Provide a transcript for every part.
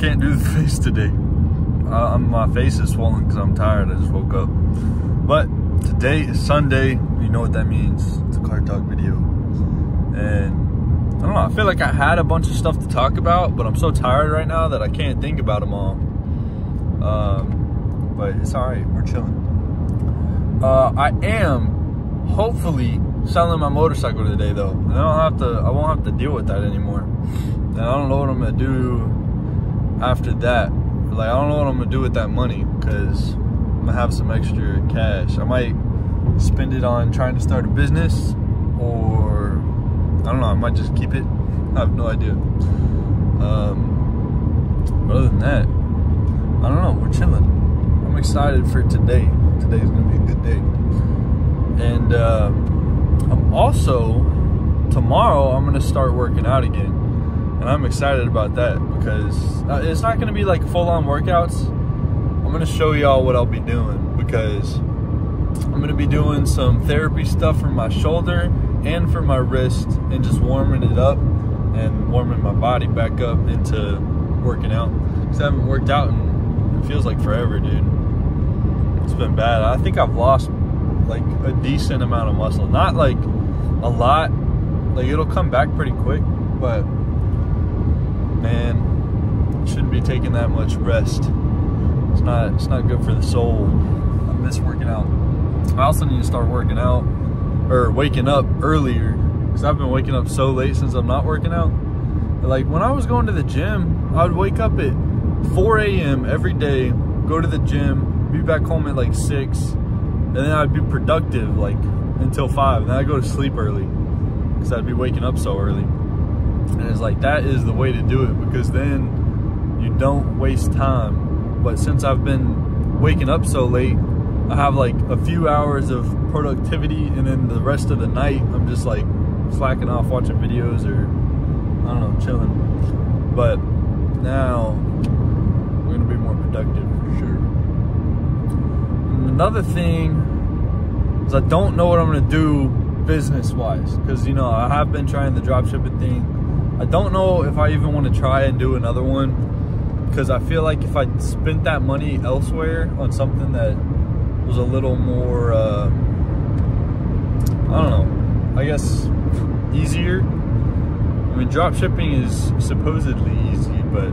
Can't do the face today. Uh, my face is swollen because I'm tired. I just woke up. But today is Sunday. You know what that means. It's a car talk video. And I don't know. I feel like I had a bunch of stuff to talk about, but I'm so tired right now that I can't think about them all. Um, but it's all right. We're chilling. Uh, I am hopefully selling my motorcycle today though. I don't have to, I won't have to deal with that anymore. And I don't know what I'm gonna do after that. Like, I don't know what I'm gonna do with that money because I'm gonna have some extra cash. I might spend it on trying to start a business or I don't know, I might just keep it. I have no idea. Um, other than that, I don't know, we're chilling. I'm excited for today. Today's gonna be a good day. And, uh, I'm also tomorrow I'm gonna start working out again, and I'm excited about that because uh, it's not gonna be like full-on workouts. I'm gonna show y'all what I'll be doing because I'm gonna be doing some therapy stuff for my shoulder and for my wrist, and just warming it up and warming my body back up into working out. Cause I haven't worked out and it feels like forever, dude. It's been bad. I think I've lost like a decent amount of muscle. Not like a lot. Like it'll come back pretty quick, but man, shouldn't be taking that much rest. It's not it's not good for the soul. I miss working out. I also need to start working out or waking up earlier because I've been waking up so late since I'm not working out. Like when I was going to the gym, I would wake up at 4 a.m. every day, go to the gym, be back home at like 6, and then I'd be productive like until five, and then I'd go to sleep early because I'd be waking up so early. And it's like that is the way to do it because then you don't waste time. But since I've been waking up so late, I have like a few hours of productivity, and then the rest of the night I'm just like slacking off watching videos or I don't know, chilling. But now we're gonna be more productive for sure another thing is I don't know what I'm gonna do business wise because you know I have been trying the drop shipping thing. I don't know if I even want to try and do another one because I feel like if I spent that money elsewhere on something that was a little more, uh, I don't know, I guess easier. I mean, drop shipping is supposedly easy, but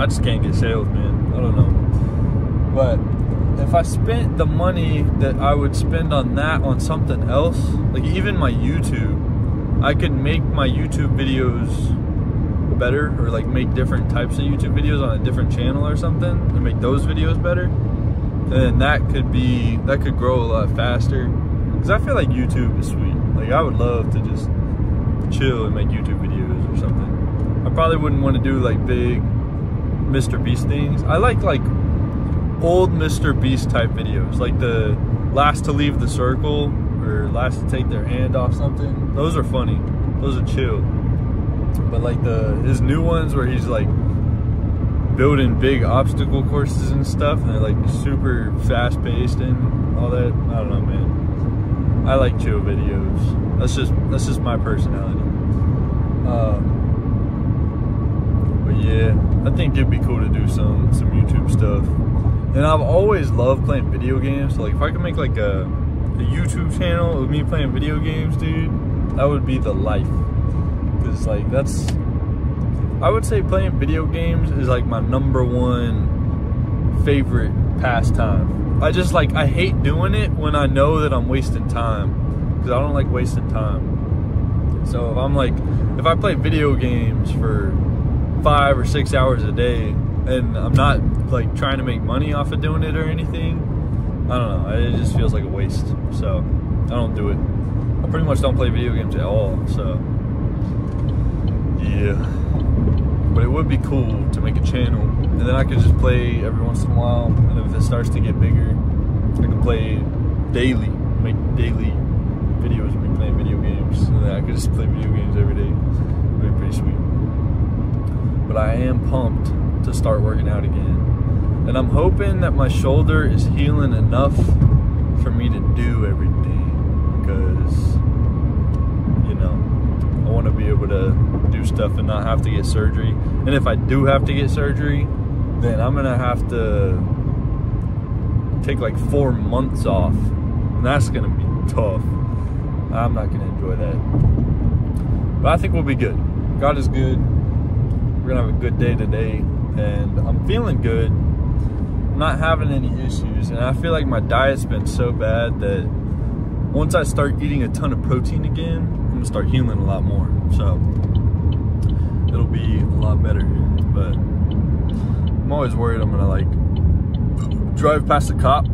I just can't get sales, man. I don't know. But if I spent the money that I would spend on that on something else, like even my YouTube, I could make my YouTube videos better or like make different types of YouTube videos on a different channel or something and make those videos better. And that could be, that could grow a lot faster. Cause I feel like YouTube is sweet. Like I would love to just chill and make YouTube videos or something. I probably wouldn't want to do like big Mr. Beast things. I like like old Mr. Beast type videos, like the last to leave the circle or last to take their hand off something. Those are funny. Those are chill. But like the his new ones where he's like building big obstacle courses and stuff, and they're like super fast paced and all that. I don't know, man. I like chill videos. That's just that's just my personality. Um, but yeah, I think it'd be cool to do some some YouTube stuff. And I've always loved playing video games. So like if I could make like a, a YouTube channel of me playing video games, dude, that would be the life. Cause like that's, I would say playing video games is like my number one favorite pastime. I just like, I hate doing it when I know that I'm wasting time. Cause I don't like wasting time. So if I'm like, if I play video games for five or six hours a day, and I'm not like trying to make money off of doing it or anything. I don't know. It just feels like a waste. So I don't do it. I pretty much don't play video games at all. So yeah. But it would be cool to make a channel, and then I could just play every once in a while. And if it starts to get bigger, I can play daily, make daily videos me playing video games. And then I could just play video games every day. It'd be pretty sweet. But I am pumped to start working out again. And I'm hoping that my shoulder is healing enough for me to do everything because, you know, I want to be able to do stuff and not have to get surgery. And if I do have to get surgery, then I'm gonna have to take like four months off, and that's gonna be tough. I'm not gonna enjoy that. But I think we'll be good. God is good. We're gonna have a good day today, and I'm feeling good. Not having any issues, and I feel like my diet's been so bad that once I start eating a ton of protein again, I'm gonna start healing a lot more. So it'll be a lot better. But I'm always worried I'm gonna like drive past a cop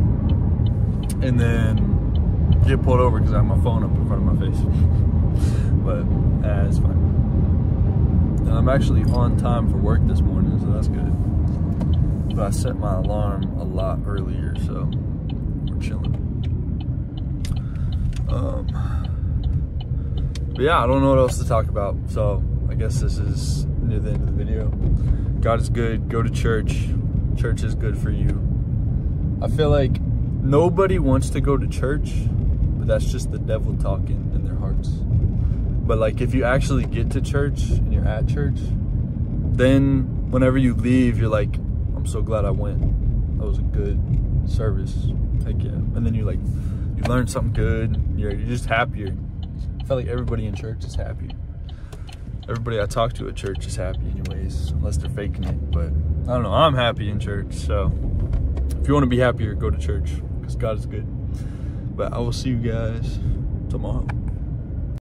and then get pulled over because I have my phone up in front of my face. but it's fine. And I'm actually on time for work this morning, so that's good. But I set my alarm a lot earlier, so we're chilling. Um, but yeah, I don't know what else to talk about. So I guess this is near the end of the video. God is good. Go to church. Church is good for you. I feel like nobody wants to go to church, but that's just the devil talking in their hearts. But like if you actually get to church and you're at church, then whenever you leave, you're like, so glad I went. That was a good service. Heck yeah. And then you like you learn something good. You're, you're just happier. I feel like everybody in church is happy. Everybody I talk to at church is happy anyways, unless they're faking it. But I don't know, I'm happy in church. So if you want to be happier, go to church because God is good. But I will see you guys tomorrow.